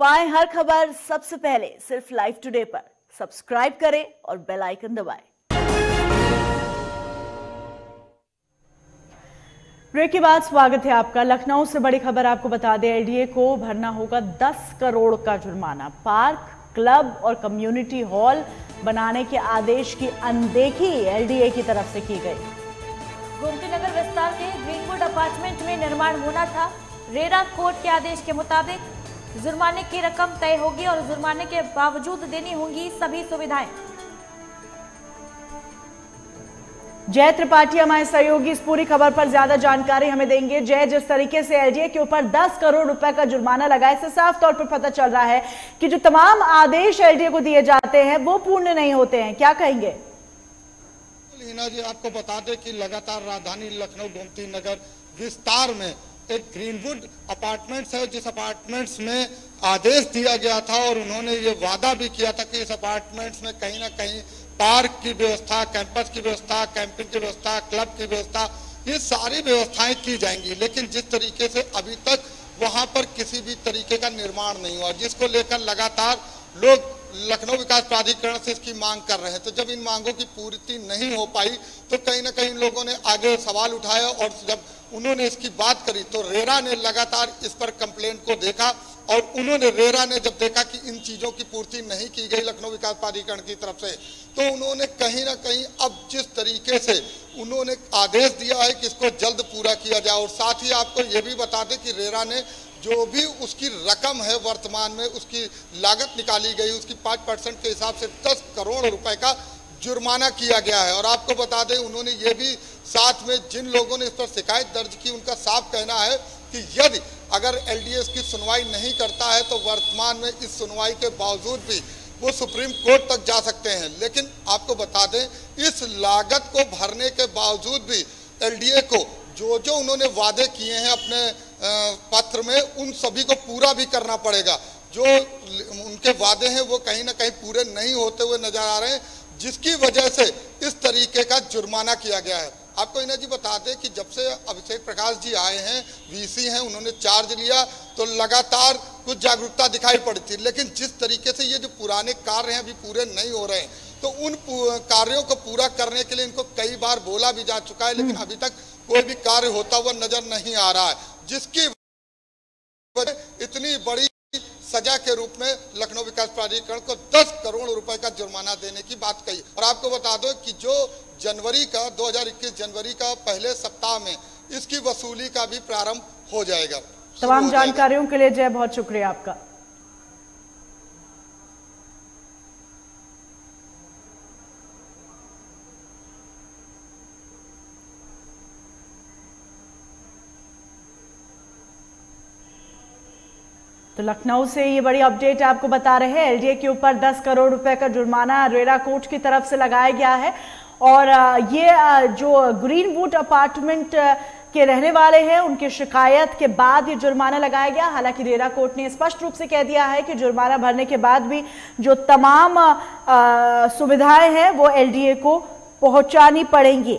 पाए हर खबर सबसे पहले सिर्फ़ लाइव टुडे पर। सब्सक्राइब करें और बेल आइकन दबाएँ। ब्रेक के बाद स्वागत है आपका। लखनऊ से बड़ी खबर आपको बता दें एलडीए को भरना होगा 10 करोड़ का जुर्माना। पार्क, क्लब और कम्युनिटी हॉल बनाने के आदेश की अनदेखी एलडीए की तरफ़ से की गई। गोमती नगर विस्तार के ग्रीनवुड अपार्टमेंट में निर्माण होना था। रेरा कोर्ट के आदेश के मुताबिक जुर्माने की रकम तय होगी और जुर्माने के बावजूद देनी होंगी सभी सुविधाएँ। जय त्रिपाठी हमारे सहयोगी इस पूरी खबर पर ज़्यादा जानकारी हमें देंगे। जय जिस तरीके से एलडीए के ऊपर 10 करोड़ रुपए का जुर्माना लगा इससे साफ़ तौर पर पता चल रहा है कि जो तमाम आदेश एलडीए को दिए जाते हैं वो पूर्ण नहीं होते हैं। क्या कहेंगे? लीना जी आपको बता दें कि लगातार राजधानी लखनऊ गोमती नगर विस्तार में एक ग्रीनवुड अपार्टमेंट्स है, जिस अपार्टमेंट्स में आदेश दिया गया था और उन्होंने ये वादा भी किया था कि इस अपार्टमेंट्स में कहीं ना कहीं पार्क की व्यवस्था कैंपस की व्यवस्था कैंपिंग की व्यवस्था क्लब की व्यवस्था, ये सारी व्यवस्थाएँ की जाएँगी। लेकिन जिस तरीके से अभी तक वहाँ पर किसी भी तरीके का निर्माण नहीं हुआ, जिसको लेकर लगातार लोग लखनऊ विकास प्राधिकरण से इसकी मांग कर रहे हैं। तो जब इन मांगों की पूर्ति नहीं हो पाई तो कहीं ना कहीं लोगों ने आगे सवाल उठाया और जब उन्होंने इसकी बात करी तो रेरा ने लगातार इस पर कंप्लेंट को देखा। और उन्होंने रेरा ने जब देखा कि इन चीज़ों की पूर्ति नहीं की गई लखनऊ विकास प्राधिकरण की तरफ़ से तो उन्होंने कहीं ना कहीं अब जिस तरीके से उन्होंने आदेश दिया है कि इसको जल्द पूरा किया जाए, और साथ ही आपको ये भी बता दें कि रेरा ने जो भी उसकी रकम है वर्तमान में, उसकी लागत निकाली गई, उसकी पाँच परसेंट के हिसाब से दस करोड़ रुपए का जुर्माना किया गया है। और आपको बता दें, उन्होंने ये भी साथ में जिन लोगों ने इस पर शिकायत दर्ज की, उनका साफ़ कहना है कि यदि अगर एलडीएस की सुनवाई नहीं करता है तो वर्तमान में इस सुनवाई के बावजूद भी वो सुप्रीम कोर्ट तक जा सकते हैं। लेकिन आपको बता दें, इस लागत को भरने के बावजूद भी एलडीए को जो जो उन्होंने वादे किए हैं अपने पत्र में, उन सभी को पूरा भी करना पड़ेगा। जो उनके वादे हैं, वो कहीं ना कहीं पूरे नहीं होते हुए नज़र आ रहे हैं, जिसकी वजह से इस तरीके का जुर्माना किया गया है। आपको इन्हें जी बता दें कि जब से अभिषेक प्रकाश जी आए हैं वीसी हैं उन्होंने चार्ज लिया तो लगातार कुछ जागरूकता दिखाई पड़ी थी। लेकिन जिस तरीके से ये जो पुराने कार्य हैं अभी पूरे नहीं हो रहे हैं तो उन कार्यों को पूरा करने के लिए इनको कई बार बोला भी जा चुका है लेकिन अभी तक कोई भी कार्य होता हुआ नज़र नहीं आ रहा है जिसकी इतनी बड़ी सजा के रूप में लखनऊ विकास प्राधिकरण को 10 करोड़ रुपए का जुर्माना देने की बात कही। और आपको बता दो कि जो जनवरी का 2021 जनवरी का पहले सप्ताह में इसकी वसूली का भी प्रारंभ हो जाएगा। तमाम जानकारियों के लिए जय बहुत शुक्रिया आपका। तो लखनऊ से ये बड़ी अपडेट आपको बता रहे हैं। एलडीए के ऊपर 10 करोड़ रुपए का जुर्माना रेरा कोर्ट की तरफ़ से लगाया गया है। और ये जो ग्रीन वुड अपार्टमेंट के रहने वाले हैं, उनकी शिकायत के बाद ये जुर्माना लगाया गया। हालाँकि रेरा कोर्ट ने स्पष्ट रूप से कह दिया है कि जुर्माना भरने के बाद भी जो तमाम सुविधाएँ हैं, वो एलडीए को पहुंचानी पड़ेंगी।